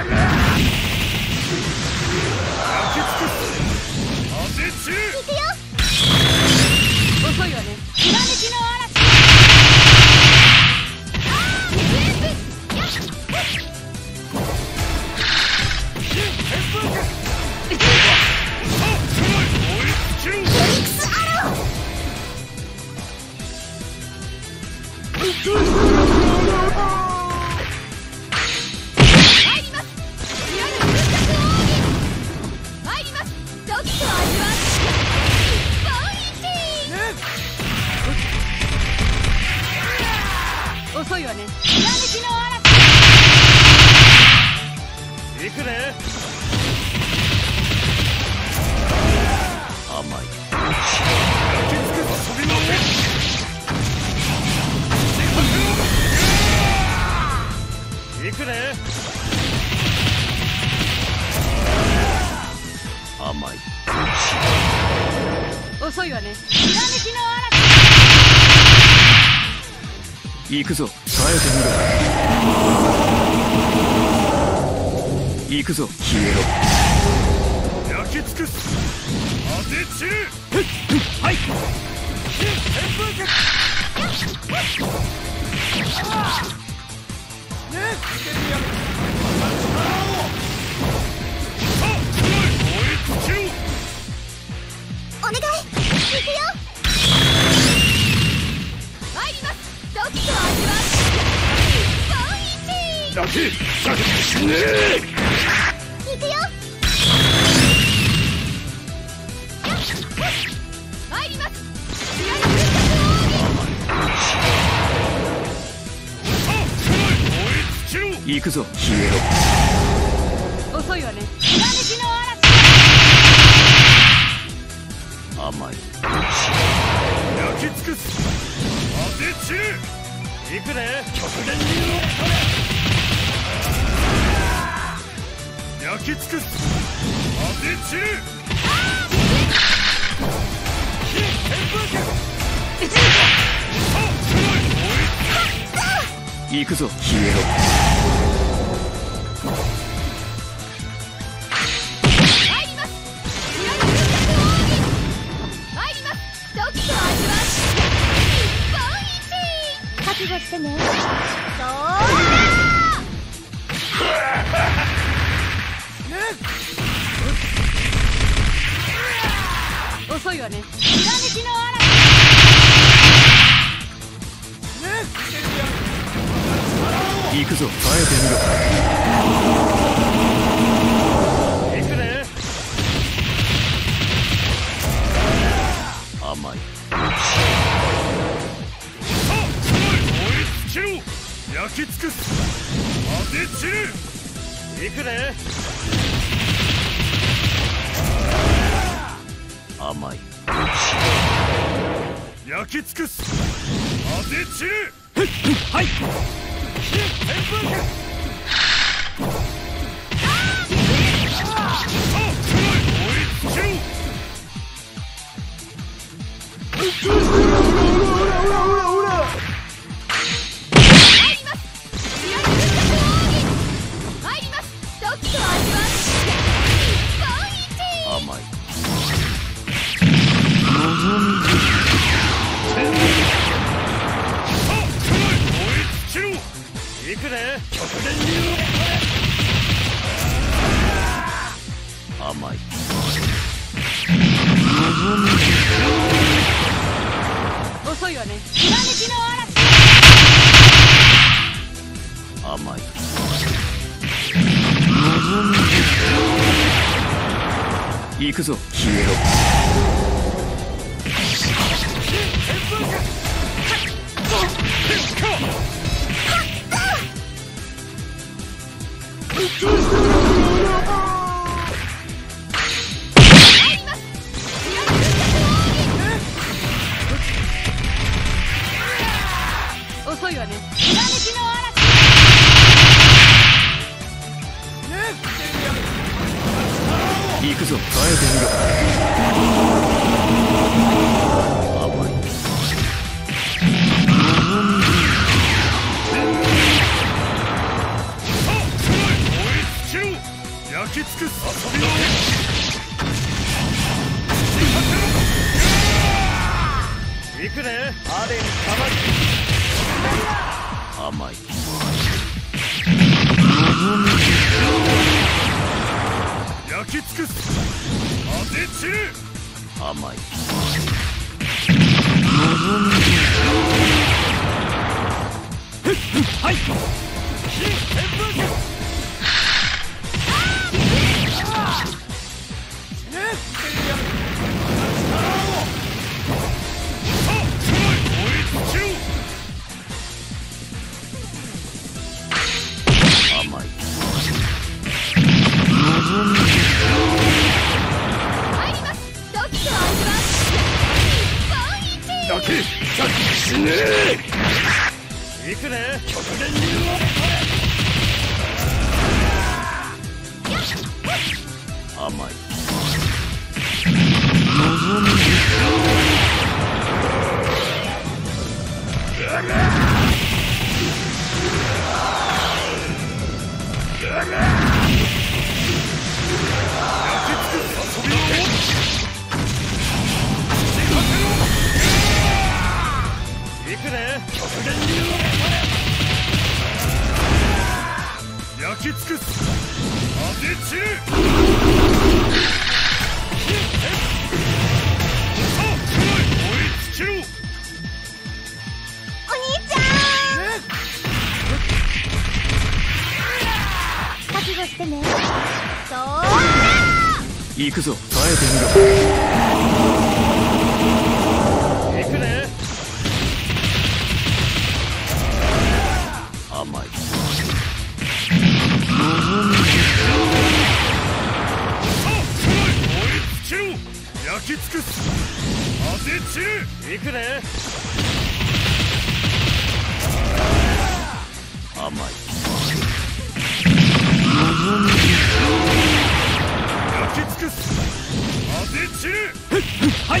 Yeah! 行行くぞ。耐えてみろ。行くぞ。消えろ。焼き尽くす。当て散るはい。お行くよ参ります行くぞ。消えろ遅いわね。ひらめきの嵐甘い。焼き尽くす。当て散る行くね極限に焼き尽くす。当て散る行くぞ消えろ耐えてみろ行くね甘い焼き尽くす。当て散る行くね甘い。焼き尽くす。当て散る。はい。甘甘い遅いわね。ひらめきの嵐甘い。行くぞ。消えろ Tudo. き尽くす遊びを行くねアレン甘い。焼き尽くす。当て散る甘い望みはい。新旋風き尽くす当て散る行くぞ耐えてみろ行くね甘い焼き尽くす。当て散る。行くね甘い焼き尽くす。当て散る。はい。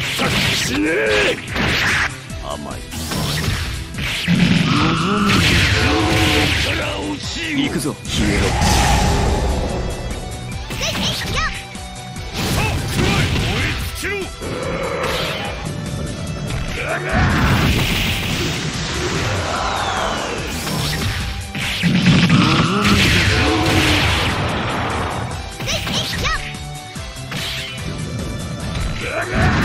さ死ね甘いから惜しい行くぞ消えろさあ燃え尽きろ焼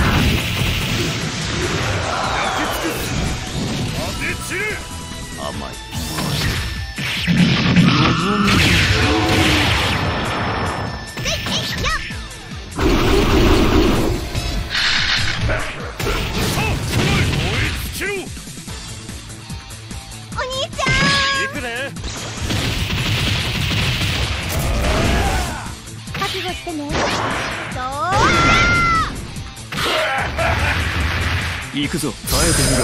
行くぞ。耐えてみ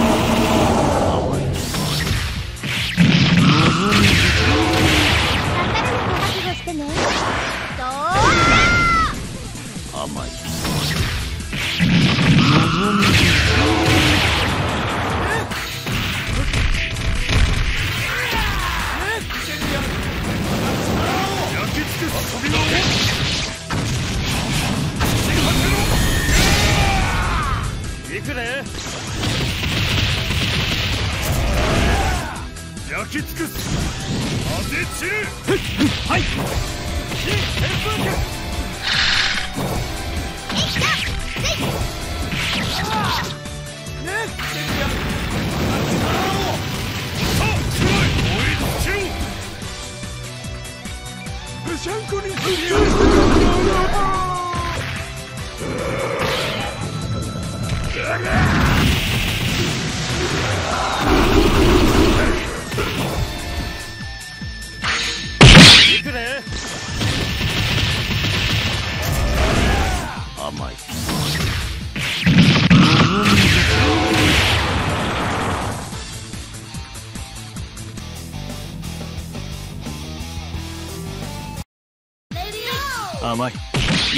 ろ。飛びのき尽くす当て散るはい非旋風ねさあすごい燃え尽きろブシャンコにするよ行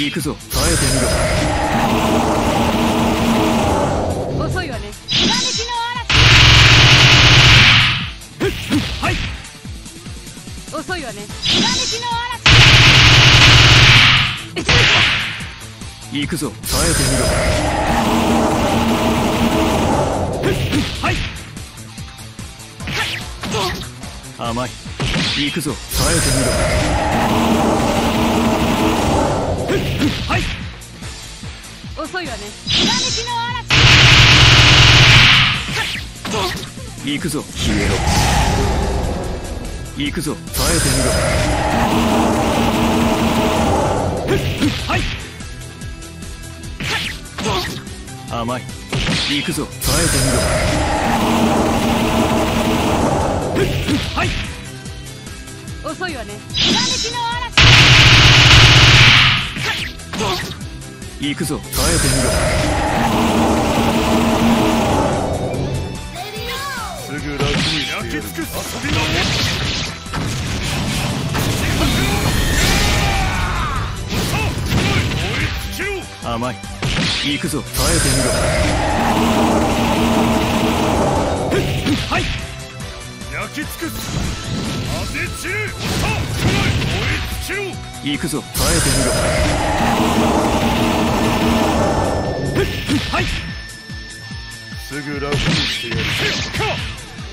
行くぞ。耐えてみろ。遅いわね。い嵐。遅いわね。ひらめきの嵐。行くぞ。耐えてはい。みろ甘い。行くぞ。耐えてはい。遅いわね。行くぞ消えろ行くぞ耐えてはい。みろ甘い。行くぞ耐えてはい。遅いわね。ひらめきの行くぞ。耐えてみろ。すぐ楽に焼き尽くす遊びのさあすごい燃え尽きろみろ甘い。行くぞ。耐えてみろ。はい。焼き尽くす当て散る。さあすごい燃え尽きろ行くぞ。耐えてはい。すぐ楽にしてやる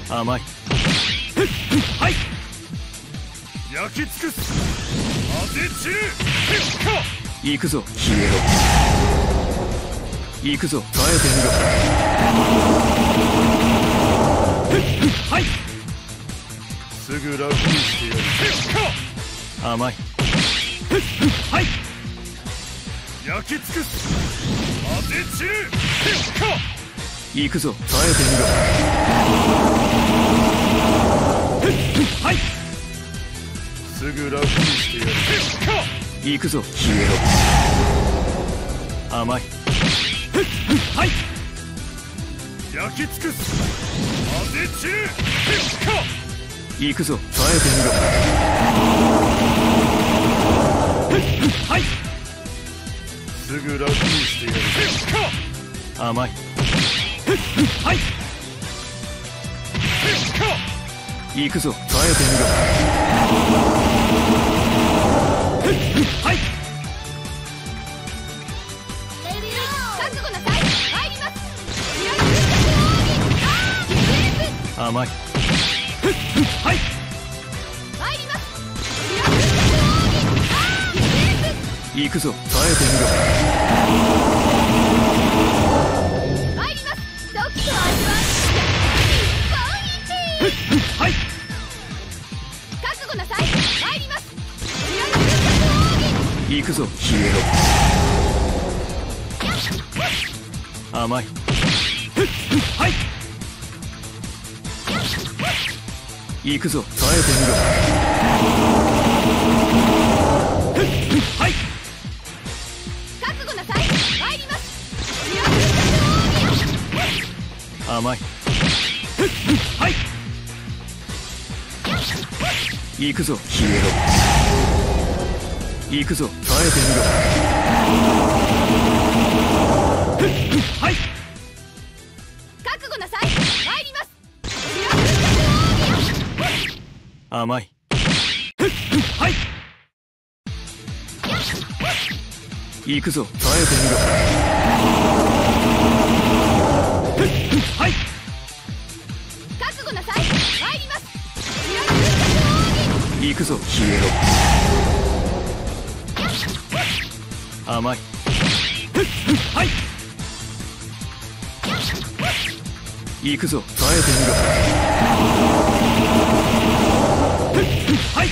甘い。はい。焼き尽くす。当て散る。か行くぞ。消えろ行くぞ。耐えてはい。すぐ楽にしてやる甘い。はい。焼き尽くす。当て散る。か行くぞ。耐えてはい。すぐ楽にしてやる。行くぞ。消えろ。甘い。はい。焼き尽くす。当て散る。か行くぞ。耐えてはい。すぐ楽にしてやる。甘い。はいか行くぞ。耐えてみろ。甘い。はい行くぞ。耐えて参ります。時と味は日本一はい。覚悟なさい。参ります。行くぞ。消えろ。甘い。はい。行くぞ。耐えてはい甘い。はい。行くぞ。消えろ。行くぞ。耐えてはい覚悟なさい。参ります。甘い。はい行くぞ。耐えてはい覚悟なさい参ります。行くぞ。消えろ甘いはい行くぞ。耐えてみろはい